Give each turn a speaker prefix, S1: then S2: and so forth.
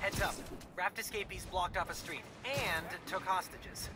S1: Heads up. Raft escapees blocked off a street and took hostages.